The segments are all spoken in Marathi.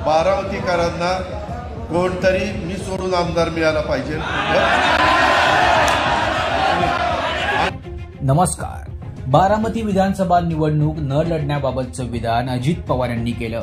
बारामतीकरांना कोणतरी मी सोडून आमदार मिळाला पाहिजे. नमस्कार. बारामती विधानसभा निवडणूक न लढण्याबाबतचं विधान अजित पवार यांनी केलं.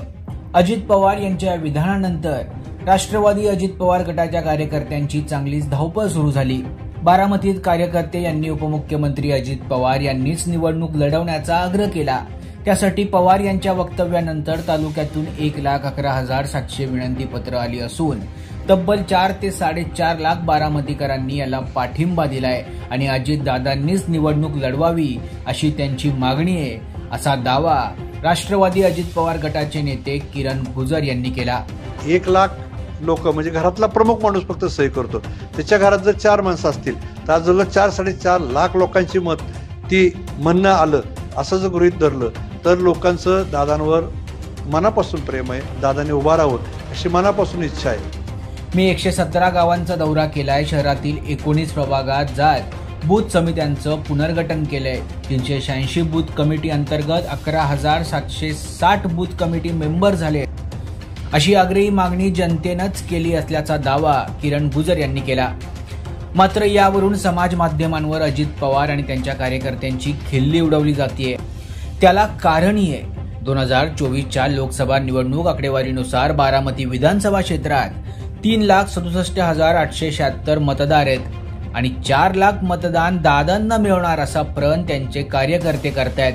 अजित पवार यांच्या विधानानंतर राष्ट्रवादी अजित पवार गटाच्या कार्यकर्त्यांची चांगलीच धावपळ सुरू झाली. बारामतीत कार्यकर्ते यांनी उपमुख्यमंत्री अजित पवार यांनीच निवडणूक लढवण्याचा आग्रह केला. त्यासाठी पवार यांच्या वक्तव्यानंतर तालुक्यातून एक लाख अकरा हजार सातशे विनंती पत्र आली असून तब्बल चार ते साडेचार लाख बारामतीकरांनी याला पाठिंबा दिलाय आणि अजितदादांनीच निवडणूक लढवावी अशी त्यांची मागणी आहे असा दावा राष्ट्रवादी अजित पवार गटाचे नेते किरण गुजर यांनी केला. एक लाख लोक म्हणजे घरातला प्रमुख माणूस फक्त सही करतो. त्याच्या घरात जर चार माणसं असतील तर आज जवळ चार साडेचार लाख लोकांची मत ती म्हणणं आलं असं जर गृहीत धरलं तर लोकांचं दादांवर मनापासून प्रेम आहे दादाने उभा राहावं अशी मनापासून इच्छा आहे. मी एकशे सतरा गावांचा दौरा केलाय शहरातील एकोणीस प्रभागात जात बूथ समित्यांचं पुनर्गठन केलंय. तीनशे शहाऐंशी बूथ कमिटी अंतर्गत अकरा हजार सातशे साठ बूथ कमिटी मेंबर झाले. अशी आग्रही मागणी जनतेनंच केली असल्याचा दावा किरण गुजर यांनी केला. मात्र यावरून समाज माध्यमांवर अजित पवार आणि त्यांच्या कार्यकर्त्यांची खिल्ली उडवली जाते त्याला कारणही आहे. दोन हजार चोवीसच्या लोकसभा निवडणूक आकडेवारीनुसार बारामती विधानसभा क्षेत्रात तीन लाख सदुसष्ट हजार आठशे शहात्तर मतदार आहेत आणि चार लाख मतदान दादांना मिळवणार असा प्रण त्यांचे कार्यकर्ते करतायत.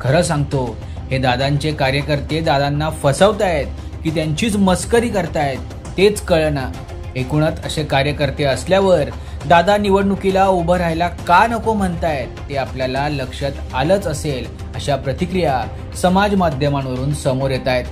खरं सांगतो हे दादांचे कार्यकर्ते दादांना फसवतायत की त्यांचीच मस्करी करतायत तेच कळना. एकूणच असे कार्यकर्ते असल्यावर दादा निवडणुकीला उभं राहायला का नको म्हणतायत ते आपल्याला लक्षात आलंच असेल. अशा प्रतिक्रिया समाज माध्यमांवरून समोर येत आहेत.